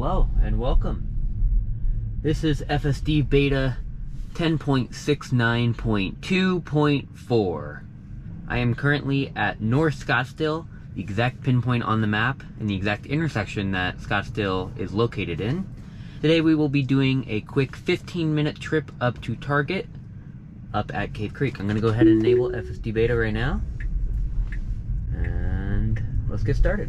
Hello and welcome. This is FSD Beta 10.69.2.4. I am currently at North Scottsdale, the exact pinpoint on the map and the exact intersection that Scottsdale is located in. Today we will be doing a quick 15 minute trip up to Target up at Cave Creek. I'm going to go ahead and enable FSD Beta right now. And let's get started.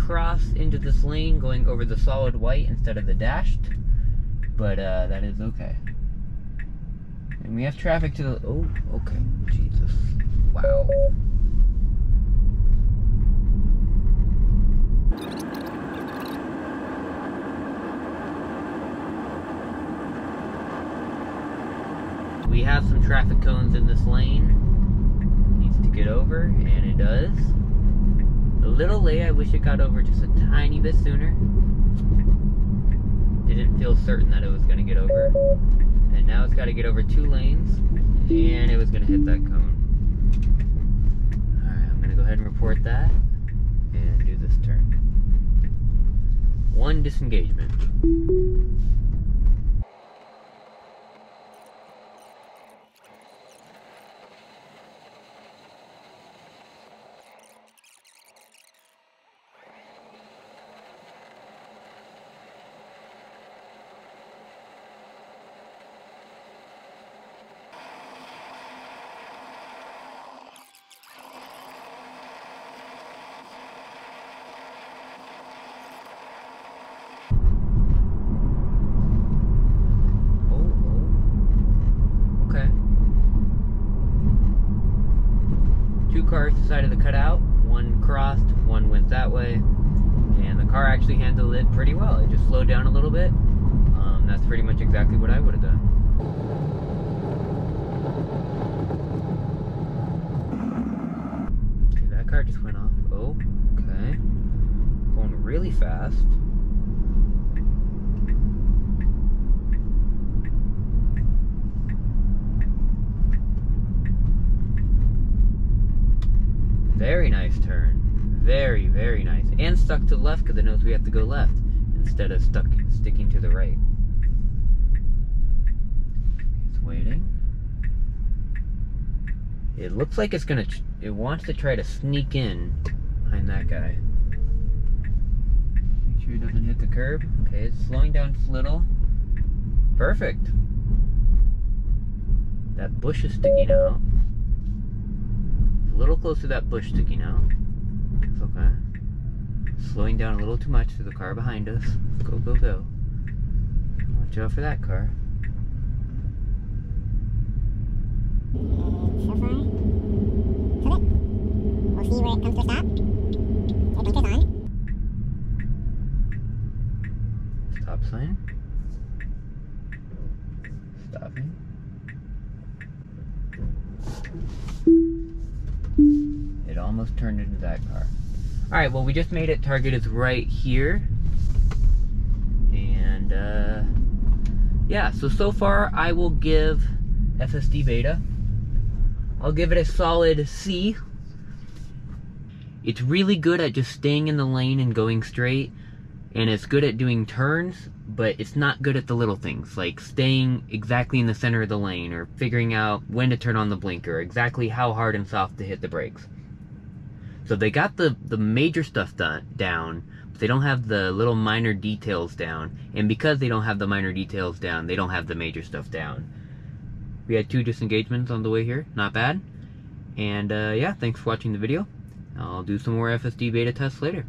Cross into this lane going over the solid white instead of the dashed, but uh, that is okay. And we have traffic to the, oh, okay, Jesus, wow. We have some traffic cones in this lane. Needs to get over, and it does little late. I wish it got over just a tiny bit sooner. Didn't feel certain that it was going to get over. And now it's got to get over two lanes. And it was going to hit that cone. Alright, I'm going to go ahead and report that. And do this turn. One disengagement. Cars decided to cut out. One crossed, one went that way. And the car actually handled it pretty well. It just slowed down a little bit. Um, that's pretty much exactly what I would have done. Okay, that car just went off. Oh, okay. Going really fast. Very nice turn. Very, very nice. And stuck to the left because it knows we have to go left instead of stuck sticking to the right. It's waiting. It looks like it's gonna, it wants to try to sneak in behind that guy. Make sure it doesn't hit the curb. Okay, it's slowing down just a little. Perfect. That bush is sticking out little close to that bush sticking out. It's okay. Slowing down a little too much to the car behind us. Go, go, go. Watch out for that car. stop. On. Stop sign. Almost turned into that car. Alright, well we just made it. Target is right here. And, uh, yeah, so, so far I will give FSD Beta, I'll give it a solid C. It's really good at just staying in the lane and going straight, and it's good at doing turns, but it's not good at the little things, like staying exactly in the center of the lane, or figuring out when to turn on the blinker, exactly how hard and soft to hit the brakes. So they got the, the major stuff done, down, but they don't have the little minor details down. And because they don't have the minor details down, they don't have the major stuff down. We had two disengagements on the way here, not bad. And uh, yeah, thanks for watching the video. I'll do some more FSD beta tests later.